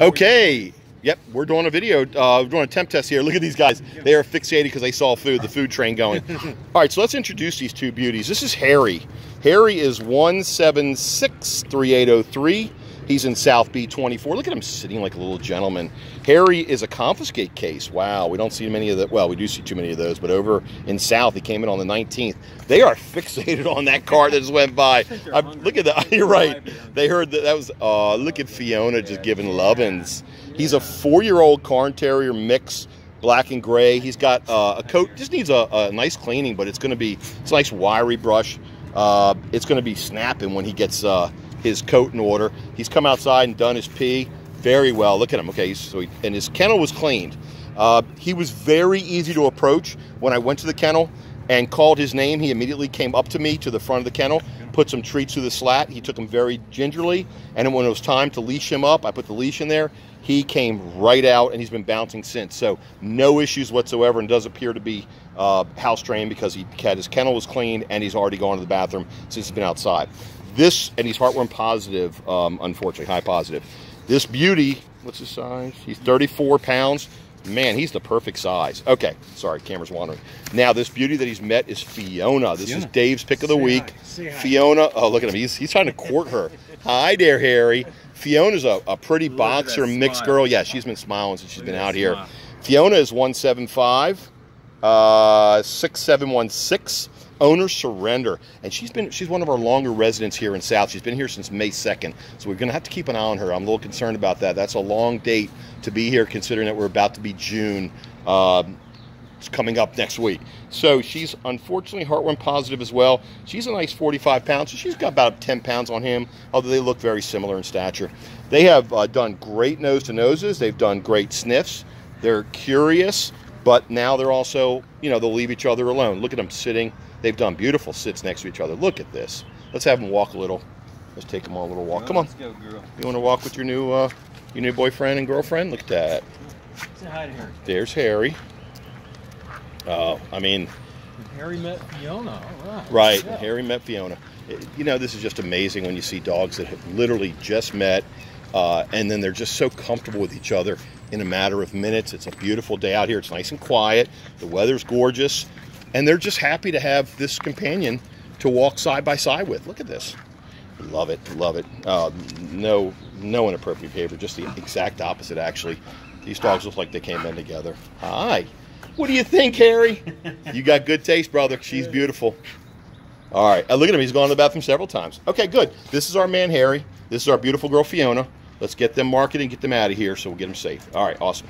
Okay. Yep, we're doing a video. Uh, we're doing a temp test here. Look at these guys. They are fixated because they saw food, the food train going. All right, so let's introduce these two beauties. This is Harry. Harry is 1763803. He's in South B24. Look at him sitting like a little gentleman. Harry is a confiscate case. Wow, we don't see many of that. Well, we do see too many of those, but over in South, he came in on the 19th. They are fixated on that car that just went by. I, look at that. You're right. They heard that. That was, uh, look at Fiona just giving lovin's. He's a four-year-old Cairn Terrier mix black and gray. He's got uh, a coat, just needs a, a, nice cleaning, but it's going to be, it's a nice wiry brush. Uh, it's going to be snapping when he gets uh, his coat in order. He's come outside and done his pee very well. Look at him. Okay, so he, and his kennel was cleaned. Uh, he was very easy to approach when I went to the kennel and called his name. He immediately came up to me to the front of the kennel, put some treats through the slat. He took him very gingerly, and when it was time to leash him up, I put the leash in there. He came right out, and he's been bouncing since. So no issues whatsoever, and does appear to be uh, house trained because he had his kennel was cleaned, and he's already gone to the bathroom since he's been outside. This, and he's heartworm positive, um, unfortunately, high positive. This beauty, what's his size? He's 34 pounds. Man, he's the perfect size. Okay, sorry, camera's wandering. Now, this beauty that he's met is Fiona. This Fiona. is Dave's pick of the Say week. Fiona, oh, look at him. He's, he's trying to court her. Hi there, Harry. Fiona's a, a pretty look boxer, mixed girl. Yeah, she's been smiling since she's look been out here. Fiona is 175, uh, 6716 owner surrender. And she's been she's one of our longer residents here in south. She's been here since may 2nd so we're going to have to keep an eye on her. I'm a little concerned about that. That's a long date to be here considering that we're about to be june um, it's coming up next week. So she's unfortunately heartworm positive as well. She's a nice 45 pounds. So she's got about 10 pounds on him although they look very similar in stature. They have uh, done great nose to noses they've done great sniffs. They're curious but now they're also you know they'll leave each other alone look at them sitting They've done beautiful sits next to each other. Look at this. Let's have them walk a little. Let's take them on a little walk. Come on. Go, you want to walk with your new uh, your new boyfriend and girlfriend? Look at that. Say hi to Harry. There's Harry. Uh, I mean, Harry met Fiona. right. Right. Yeah. Harry met Fiona. You know, this is just amazing when you see dogs that have literally just met, uh, and then they're just so comfortable with each other in a matter of minutes. It's a beautiful day out here. It's nice and quiet. The weather's gorgeous and they're just happy to have this companion to walk side by side with. Look at this. Love it, love it. Uh, no, no inappropriate behavior, just the exact opposite, actually. These dogs look like they came in together. Hi. What do you think, Harry? You got good taste, brother. She's beautiful. All right. Uh, look at him. He's gone to the bathroom several times. Okay, good. This is our man, Harry. This is our beautiful girl, Fiona. Let's get them marketed and get them out of here so we'll get them safe. All right, awesome.